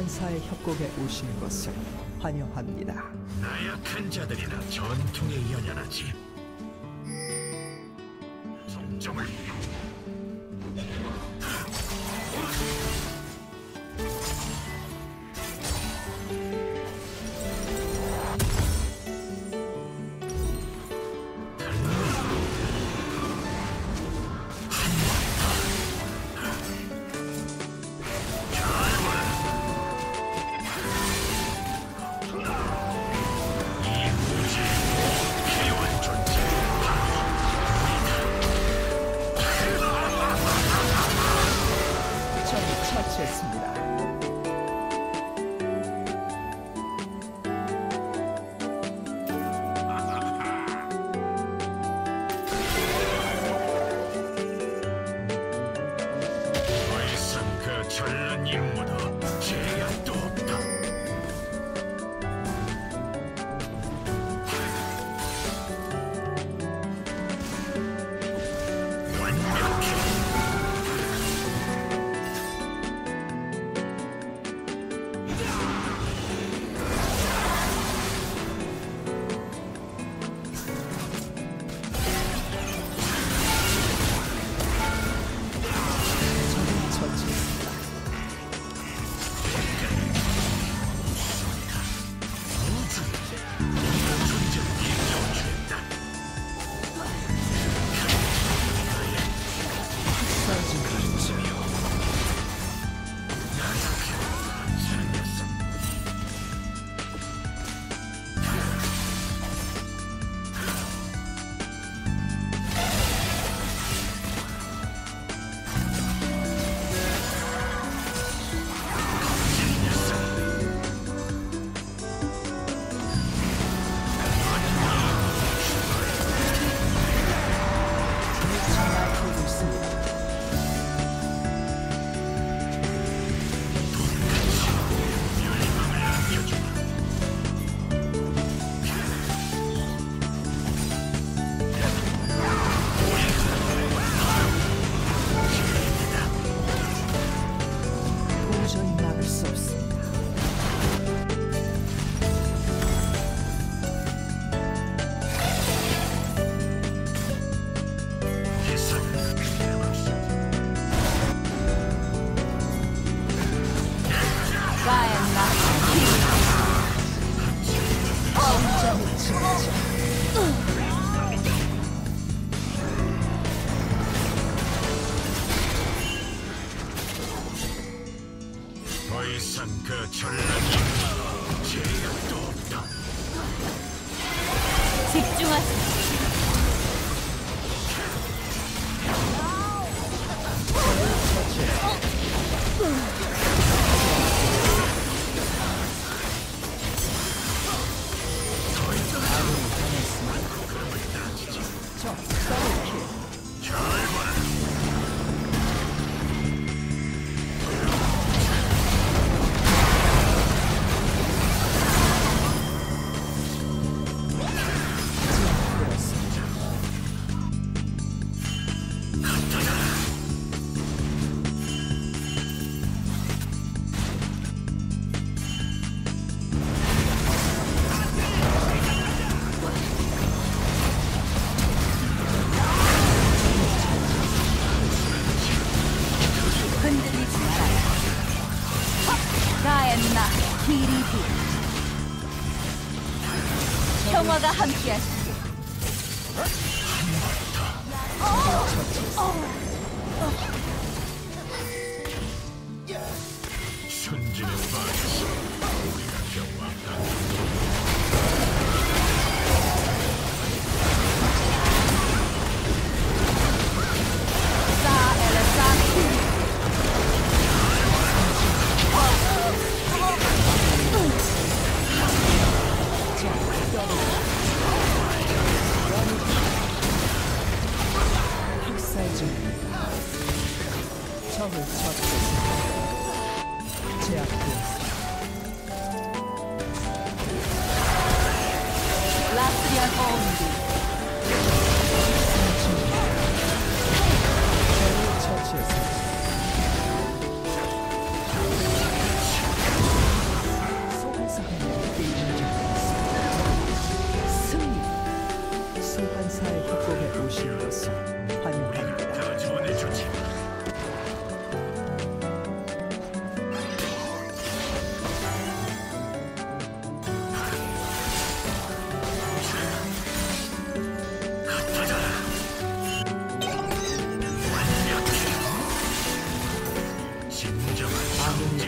판사의 협곡에 오신 것을 환영합니다. 나약한 자들이나 전통에 연연하지 我的？us. 저를 쳐주겠습니다. Last three are 아군을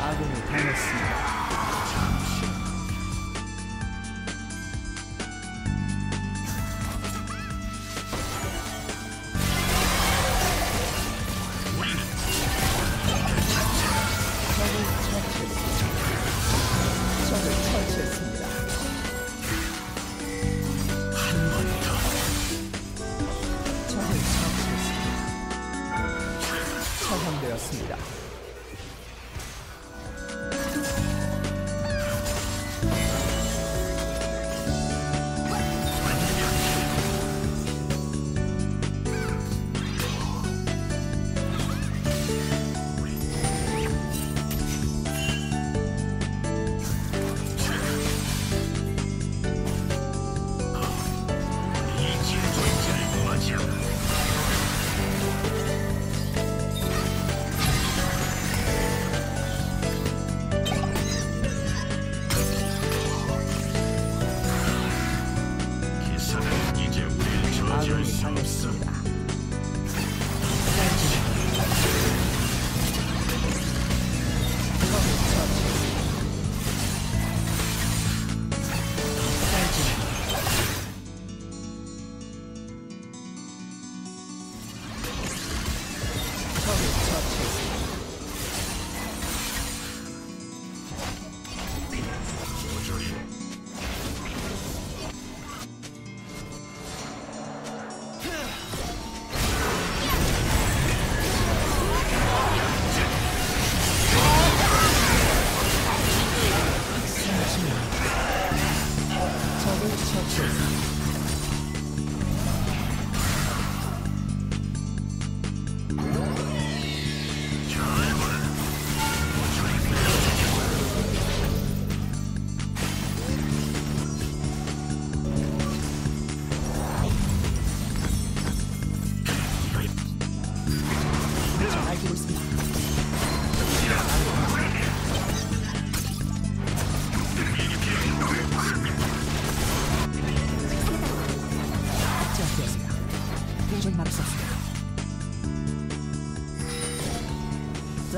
아군을 당했습니다. 않았습니다.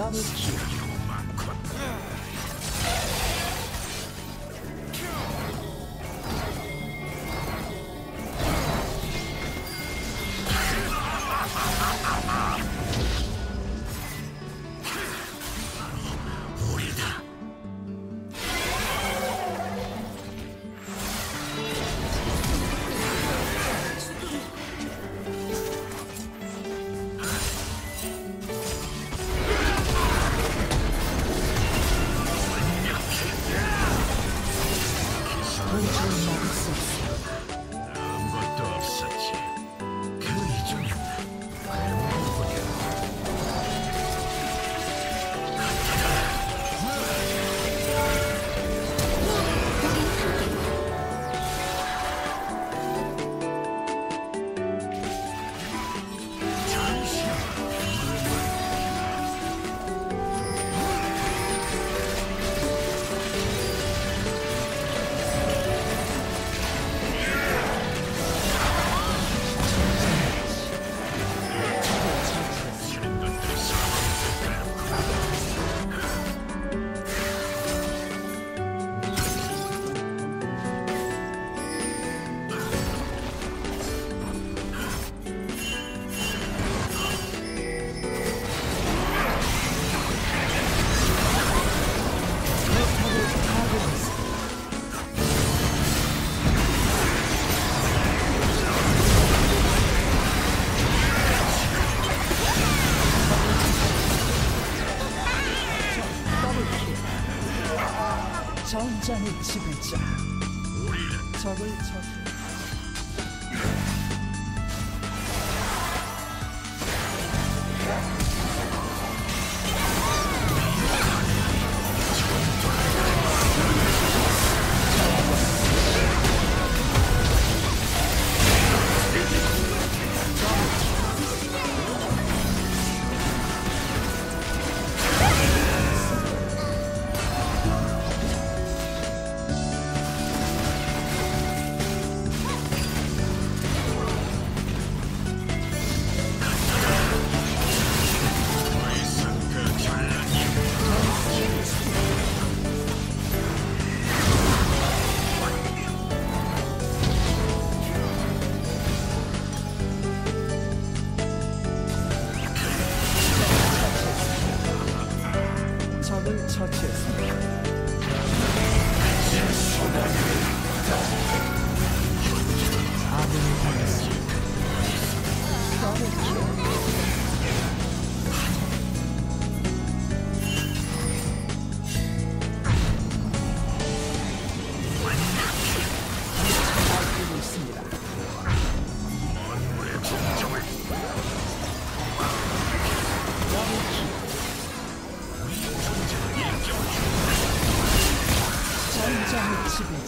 Double kill. 심장이 지배자 우리는 적을 쳐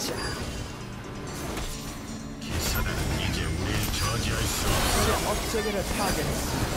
자. 기사단은 이제 우리 저지할 수 없어. 업체계를 파괴했어.